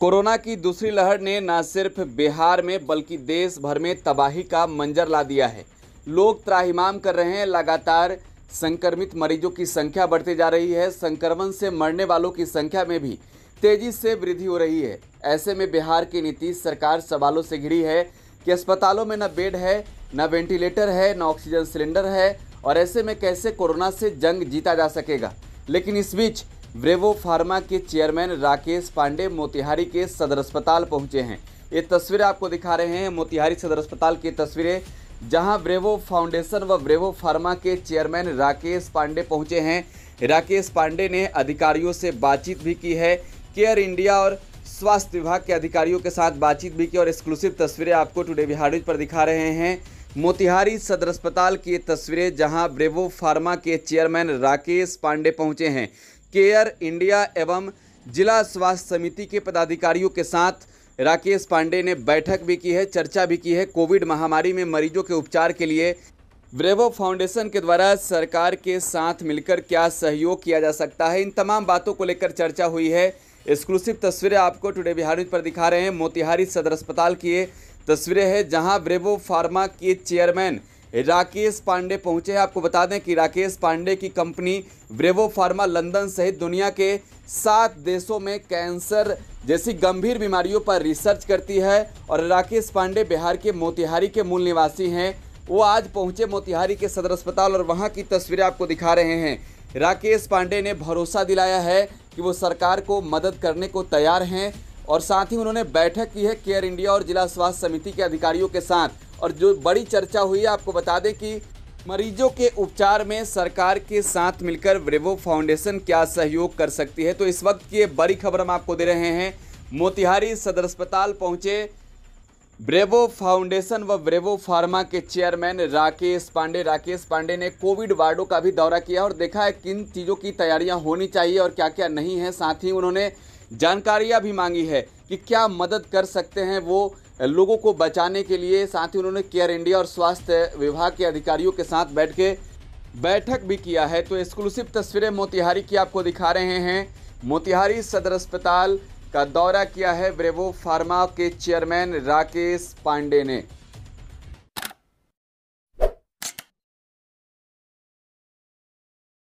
Corona की दूसरी लहर ने न सिर्फ़ बिहार में, बल्कि देश भर में तबाही का मंजर ला दिया है। लोग त्राहिमाम कर रहे हैं, लगातार संक्रमित मरीजों की संख्या बढ़ती जा रही है। संक्रमण से मरने वालों की संख्या में भी तेज़ी से वृद्धि हो रही है। ऐसे में बिहार की नीतीश सरकार सवालों से घिरी है कि अस्पतालों में न बेड है, न वेंटिलेटर है, न ऑक्सीजन सिलेंडर है, और ऐसे में कैसे कोरोना से जंग जीता जा सकेगा? लेकिन इस बीच ब्रेवो फार्मा के चेयरमैन राकेश पांडे मोतिहारी के सदर अस्पताल पहुँचे हैं। ये तस्वीरें आपको दिखा रहे हैं मोतिहारी सदर अस्पताल की तस्वीरें, जहाँ ब्रेवो फाउंडेशन व ब्रेवो फार्मा के चेयरमैन राकेश पांडे पहुँचे हैं। राकेश पांडे ने अधिकारियों से बातचीत भी की है। केयर इंडिया और स्वास्थ्य विभाग के अधिकारियों के साथ बातचीत भी की और एक्सक्लूसिव तस्वीरें आपको टुडे बिहार पर दिखा रहे हैं। मोतिहारी सदर अस्पताल की तस्वीरें, जहाँ ब्रेवो फार्मा के चेयरमैन राकेश पांडे पहुँचे हैं। केयर इंडिया एवं जिला स्वास्थ्य समिति के पदाधिकारियों के साथ राकेश पांडे ने बैठक भी की है, चर्चा भी की है कोविड महामारी में मरीजों के उपचार के लिए। ब्रेवो फाउंडेशन के द्वारा सरकार के साथ मिलकर क्या सहयोग किया जा सकता है? इन तमाम बातों को लेकर चर्चा हुई है। एक्सक्लूसिव तस्वीरें आपको टुडे बिहार पर दिखा रहे हैं। मोतिहारी सदर अस्पताल की तस्वीरें हैं जहाँ ब्रेवो फार्मा के चेयरमैन राकेश पांडे पहुँचे हैं। आपको बता दें कि राकेश पांडे की कंपनी ब्रेवो फार्मा लंदन सहित दुनिया के सात देशों में कैंसर जैसी गंभीर बीमारियों पर रिसर्च करती है और राकेश पांडे बिहार के मोतिहारी के मूल निवासी हैं। वो आज पहुँचे मोतिहारी के सदर अस्पताल और वहाँ की तस्वीरें आपको दिखा रहे हैं। राकेश पांडे ने भरोसा दिलाया है कि वो सरकार को मदद करने को तैयार हैं और साथ ही उन्होंने बैठक की है केयर इंडिया और जिला स्वास्थ्य समिति के अधिकारियों के साथ। और जो बड़ी चर्चा हुई है, आपको बता दें कि मरीजों के उपचार में सरकार के साथ मिलकर ब्रेवो फाउंडेशन क्या सहयोग कर सकती है? तो इस वक्त की बड़ी खबर हम आपको दे रहे हैं। मोतिहारी सदर अस्पताल पहुँचे ब्रेवो फाउंडेशन व ब्रेवो फार्मा के चेयरमैन राकेश पांडे। राकेश पांडे ने कोविड वार्डों का भी दौरा किया और देखा है किन चीज़ों की तैयारियाँ होनी चाहिए और क्या क्या नहीं है। साथ ही उन्होंने जानकारियाँ भी मांगी है कि क्या मदद कर सकते हैं वो लोगों को बचाने के लिए। साथ ही उन्होंने केयर इंडिया और स्वास्थ्य विभाग के अधिकारियों के साथ बैठ के बैठक भी किया है। तो एक्सक्लूसिव तस्वीरें मोतिहारी की आपको दिखा रहे हैं। मोतिहारी सदर अस्पताल का दौरा किया है। ब्रेवो फार्मा के चेयरमैन राकेश पांडे ने।